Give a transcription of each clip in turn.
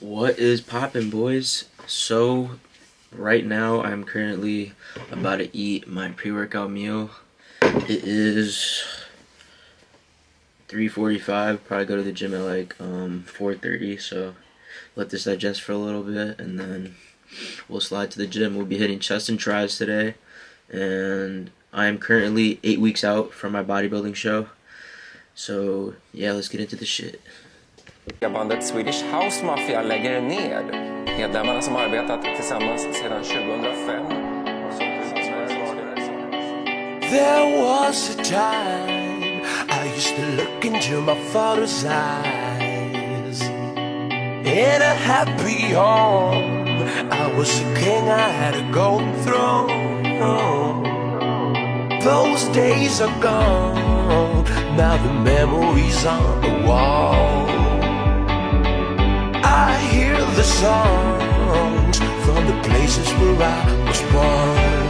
What is poppin', boys? So, right now I'm currently about to eat my pre-workout meal. It is 3:45. Probably go to the gym at like um 4:30. So, let this digest for a little bit, and then we'll slide to the gym. We'll be hitting chest and tris today, and I am currently eight weeks out from my bodybuilding show. So, yeah, let's get into the shit. Bandet Swedish House Mafia lägger ner Medlemmarna som arbetat tillsammans sedan 2005 There was a time I used to look into my father's eyes. In a happy home I was a king, I had a golden throne. Those days are gone. Now the memories on the wall. I hear the songs from the places where I was born.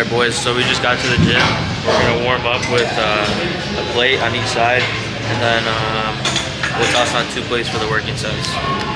Alright boys, so we just got to the gym. We're gonna warm up with uh, a plate on each side and then um, we'll toss on two plates for the working sets.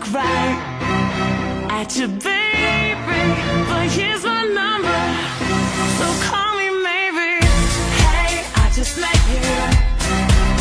look right at you, baby. But here's my number, so call me maybe. Hey, I just met you,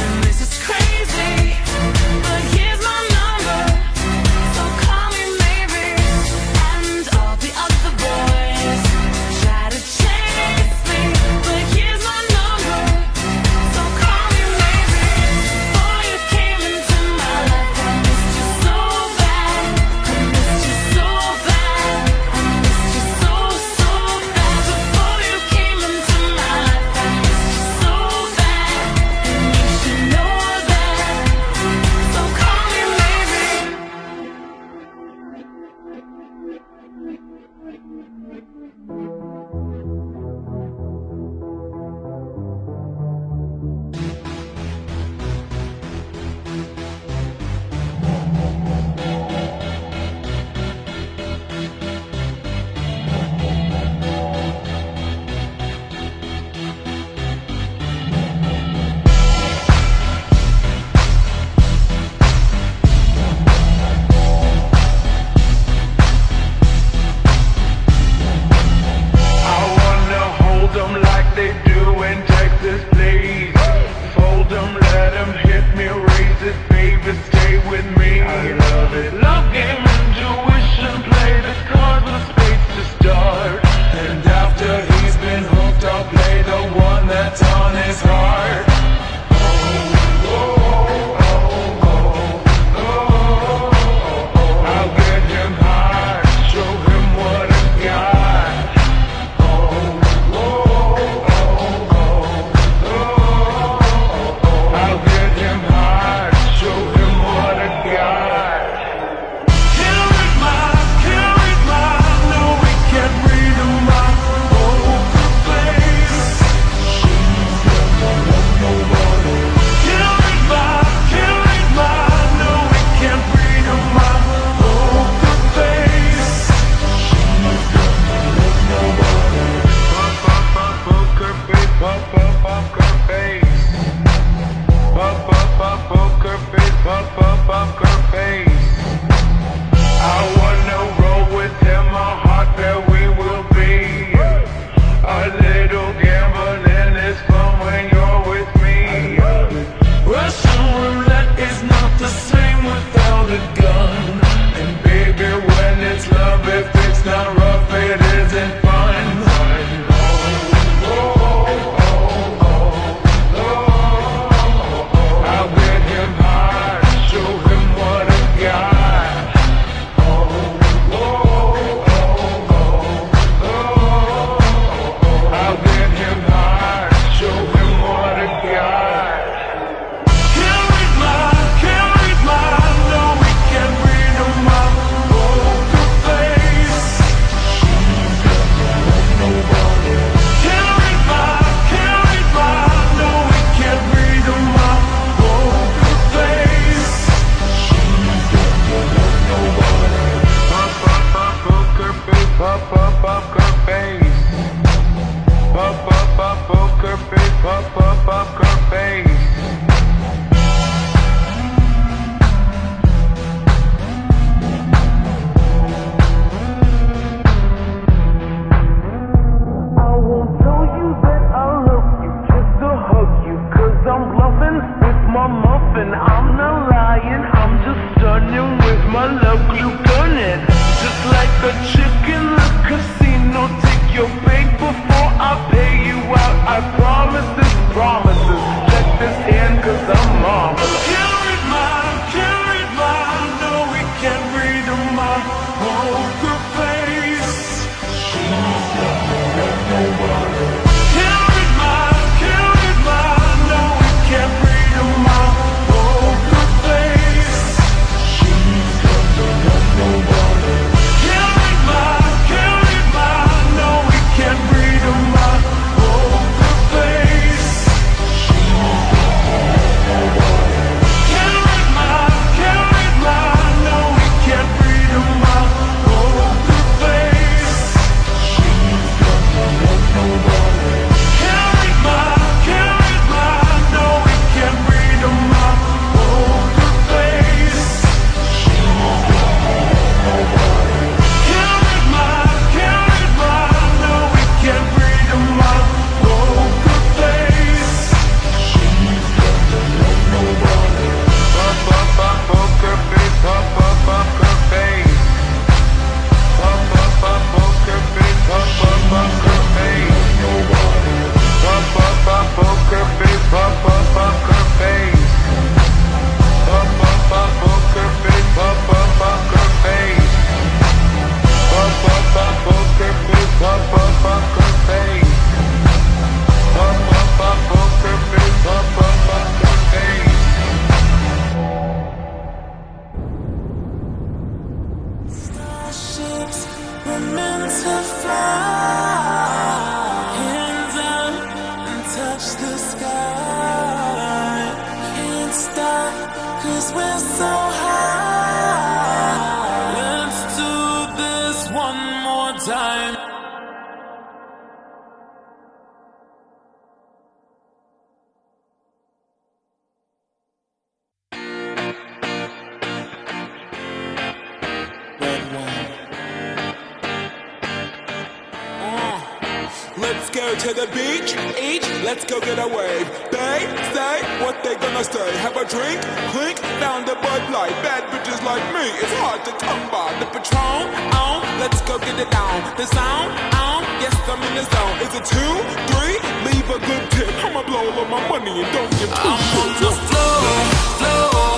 and this is crazy. Not rough, go to the beach, each, let's go get a wave. They say what they gonna say. Have a drink, clink, down the Bud Light. Bad bitches like me, it's hard to come by. The Patron, on, let's go get it down. The sound, on, yes, I'm in the zone. Is it two, three? Leave a good tip. I'ma blow all my money and don't get too I'm on the floor, floor.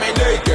made day.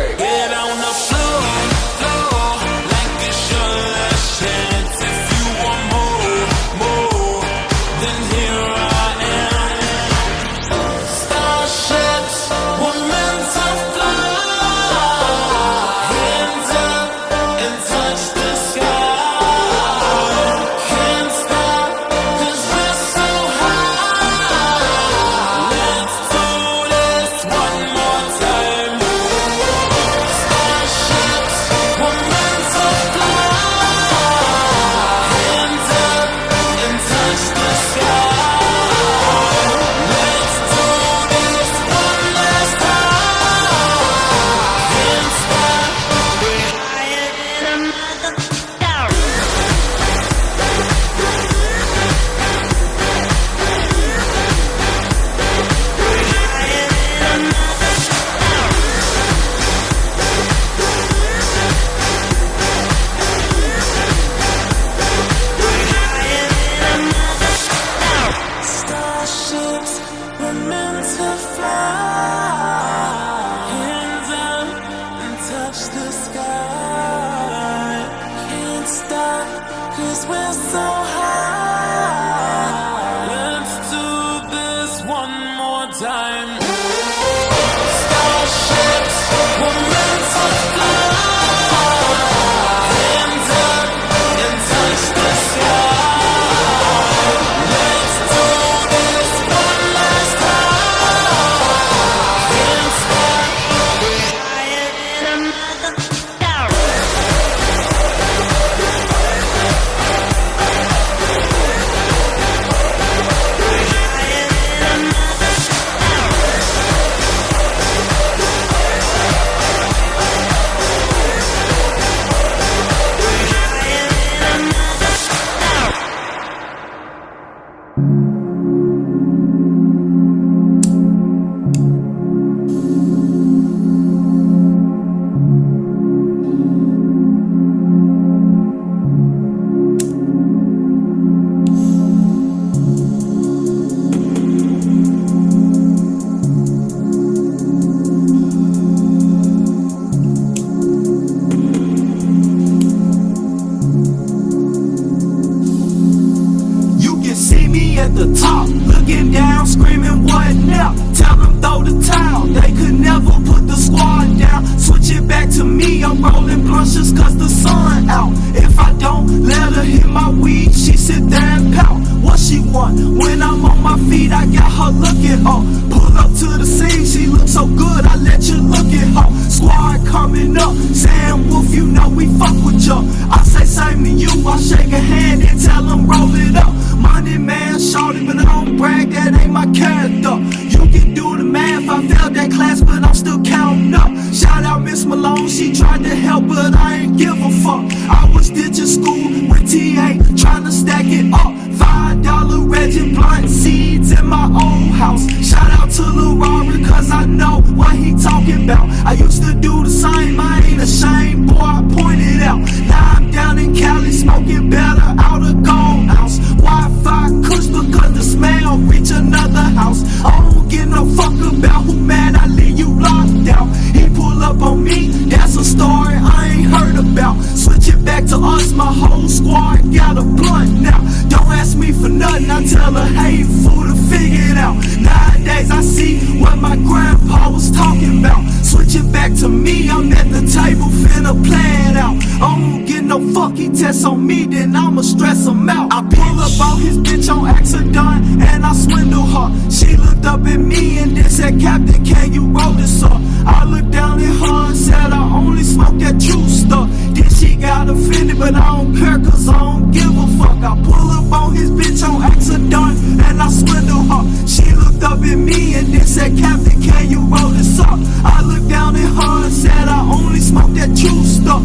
out. If I don't let her hit my weed, she sit there and pout. What she want? When I'm on my feet, I got her looking up. Pull up to the scene, she looks so good, I let you look at her. Squad coming up, saying Wolf, you know we fuck with ya. I say same to you. I shake a hand and tell them roll it up. Money man, shorty, but I don't brag. That ain't my character. You can do the math. I failed that class, but I'm still counting up. Shout out Miss Malone, she tried to help, but I ain't give a fuck. I was ditching school with TA, trying to stack it Fuck, he tests on me, then I'ma stress him out. I pull up out his bitch on accident, and I swindle her. She looked up at me and then said, Captain, can you roll this up? I looked down at her and said, I only smoke that true stuff. Then she got offended, but I don't care, cause I don't give a fuck. I pull up on his bitch on accident, and I swindle her. She looked up at me and then said, Captain, can you roll this up? I looked down at her and said, I only smoke that true stuff.